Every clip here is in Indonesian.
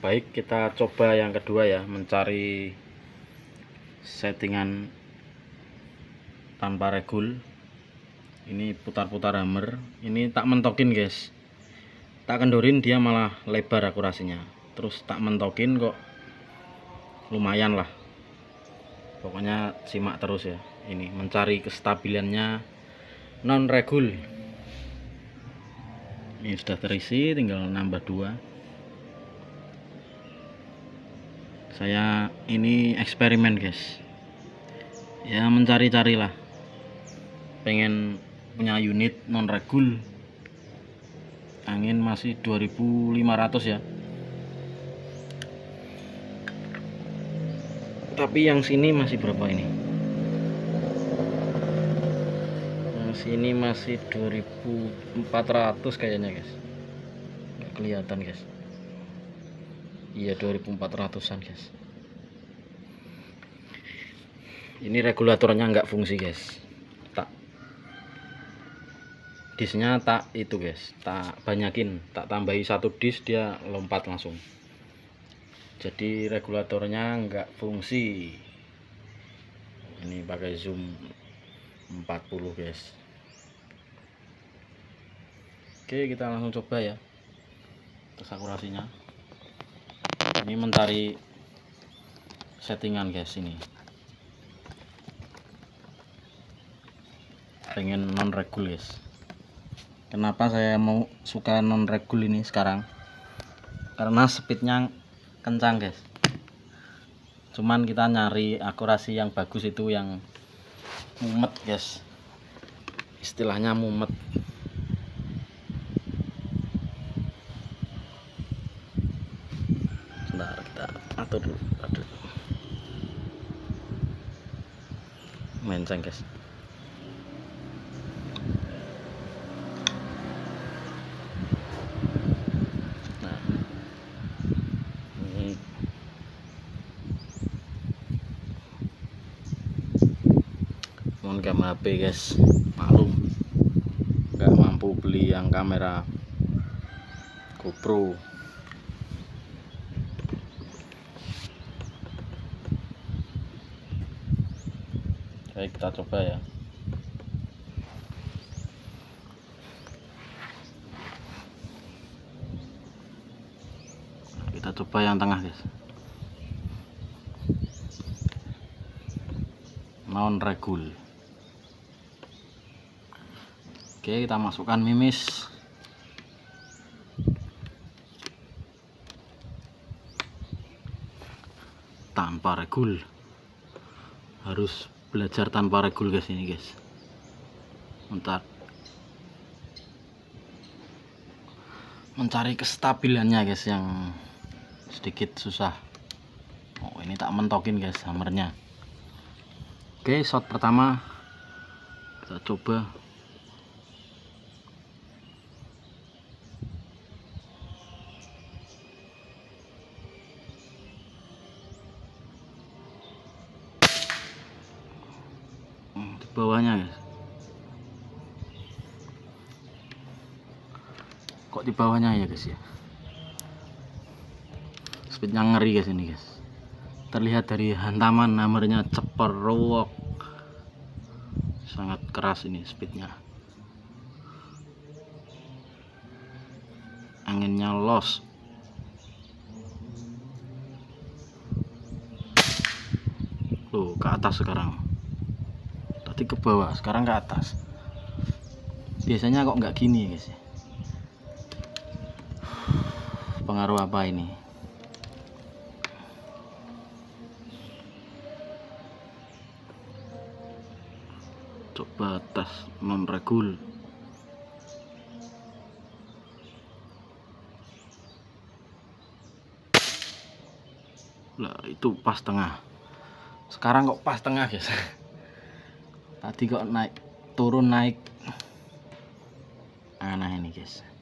baik kita coba yang kedua ya mencari settingan tanpa regul. Ini putar-putar hammer. Ini tak mentokin guys. Tak kendorin dia malah lebar akurasinya. Terus tak mentokin kok. Lumayan lah. Pokoknya simak terus ya. Ini mencari kestabilannya non regul ini sudah terisi tinggal nambah dua saya ini eksperimen guys. Ya mencari-cari lah pengen punya unit non regul angin masih 2500 ya. Tapi yang sini masih berapa ini? Yang sini masih 2400 kayaknya guys. Nggak kelihatan guys iya 2400an guys. Ini regulatornya nggak fungsi guys. Tak. Disnya tak itu guys. Tak banyakin tak tambahi satu dis dia lompat langsung. Jadi regulatornya nggak fungsi. Ini pakai zoom 40 guys. Oke kita langsung coba ya. Tes akurasinya ini mencari settingan guys ini. Pengen non regul guys. Kenapa saya mau suka non regul ini sekarang? Karena speednya kencang guys. Cuman kita nyari akurasi yang bagus itu yang mumet guys. Istilahnya mumet sebentar kita atur dulu atur menceng guys. Nah. Mohon gak HP guys. Maklum. Nggak mampu beli yang kamera GoPro Baik kita coba ya. Kita coba yang tengah guys. Non regul. Oke kita masukkan mimis. Tanpa regul. Harus belajar tanpa regul guys ini guys. Bentar. Mencari kestabilannya guys yang sedikit susah. Oh ini tak mentokin guys hammernya. Oke shot pertama. Kita coba kok di bawahnya ya guys ya? Speednya ngeri guys ini guys. Terlihat dari hantaman hammernya ceperwok sangat keras ini speednya. Anginnya los. Tuh ke atas sekarang. Tadi ke bawah sekarang ke atas. Biasanya kok nggak gini guys ya pengaruh apa ini? Coba tes non regul lah itu pas tengah. Sekarang kok pas tengah guys? Tadi kok naik turun naik. Aneh ini guys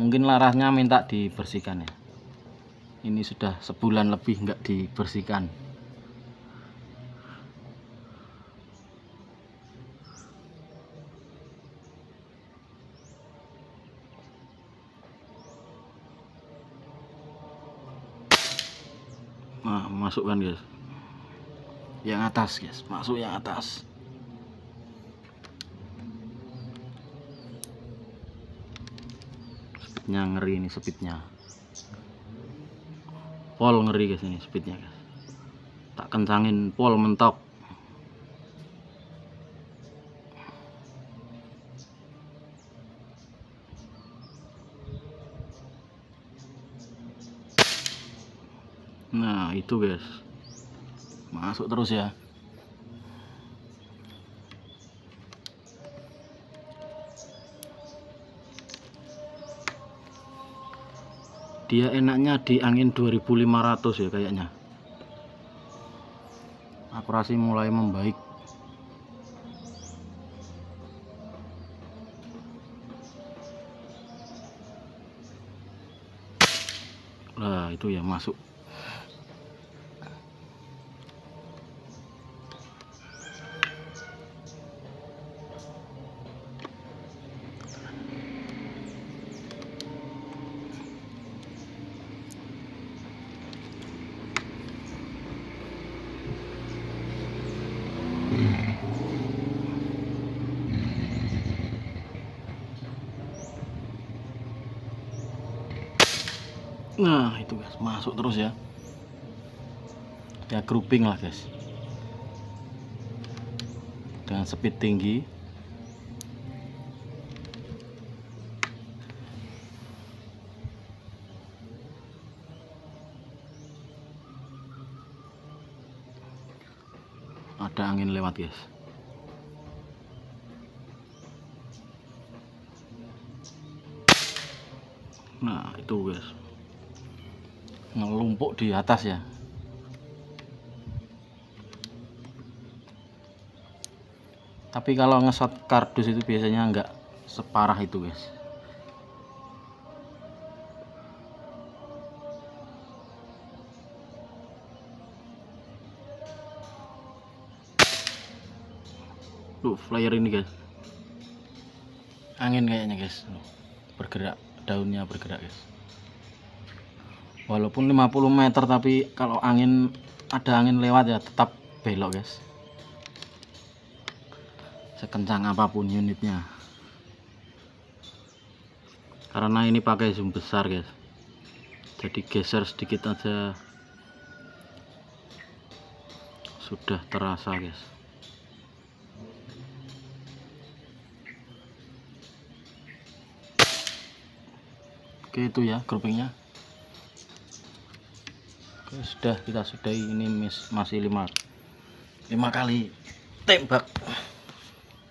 mungkin larasnya minta dibersihkan ya. Ini sudah sebulan lebih nggak dibersihkan. Nah masukkan guys. Yang atas guys. Masuk yang atas speednya ngeri ini speednya pol ngeri guys ini speednya guys. Tak kencangin pol mentok. Nah itu guys. Masuk terus ya dia enaknya di angin 2500 ya kayaknya. Akurasi mulai membaik. Nah itu ya masuk Nah itu guys masuk terus ya. Ya grouping lah guys. Dengan speed tinggi. Ada angin lewat guys. Nah itu guys ngelumpuk di atas ya. Tapi kalau ngesot kardus itu biasanya enggak separah itu guys. Tuh flyer ini guys. Angin kayaknya guys. Bergerak. Daunnya bergerak guys walaupun 50 meter tapi kalau angin ada angin lewat ya tetap belok guys. Sekencang apa pun unitnya. Karena ini pakai zoom besar guys. Jadi geser sedikit aja sudah terasa guys. Oke itu ya groupingnya Oke, sudah kita sudahi. Ini mis, masih lima lima kali tembak.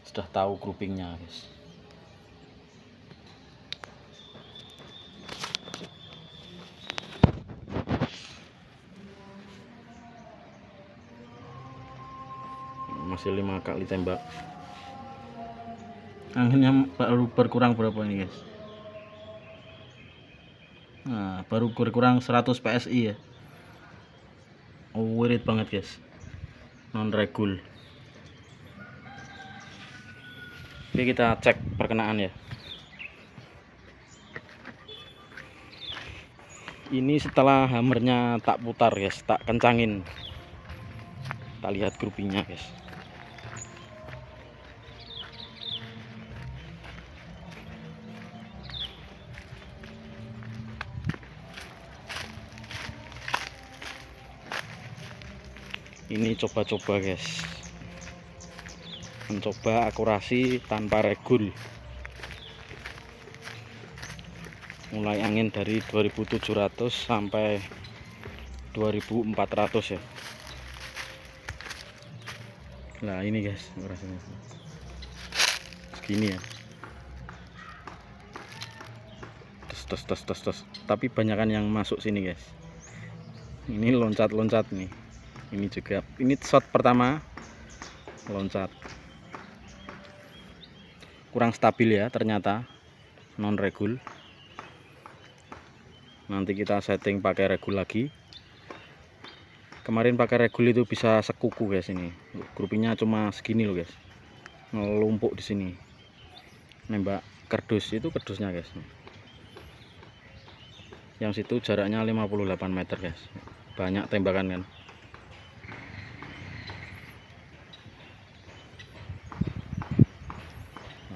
Sudah tahu groupingnya guys. Masih lima kali tembak. Anginnya baru berkurang berapa ini guys? Nah baru berkurang 100 PSI ya wirid banget guys. Non regul oke kita cek perkenaan ya. Ini setelah hammernya tak putar guys. Tak kencangin. Kita lihat groupingnya guys ini coba-coba guys. Mencoba akurasi tanpa regul. Mulai angin dari 2700 sampai 2400 ya. Nah ini guys akurasinya. Segini ya. Tes tes tes tes tes tapi banyakan yang masuk sini guys. Ini loncat-loncat nih ini juga ini shot pertama. Loncat. Kurang stabil ya ternyata. Non regul nanti kita setting pakai regul lagi. Kemarin pakai regul itu bisa sekuku guys ini. Grupingnya cuma segini loh guys. Ngelumpuk di sini. Nembak kerdus itu kerdusnya guys. Yang situ jaraknya 58 meter guys. Banyak tembakan kan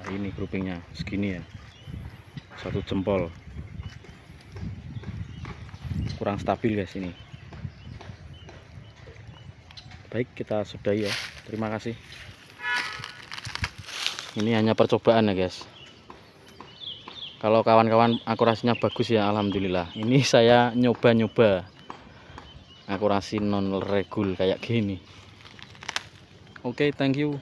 nah ini groupingnya segini ya. Satu jempol. Kurang stabil guys ini. Baik kita sudahi ya. Terima kasih. Ini hanya percobaan ya guys. Kalau kawan-kawan akurasinya bagus ya Alhamdulillah. Ini saya nyoba-nyoba. Akurasi non regul kayak gini. Oke okay, thank you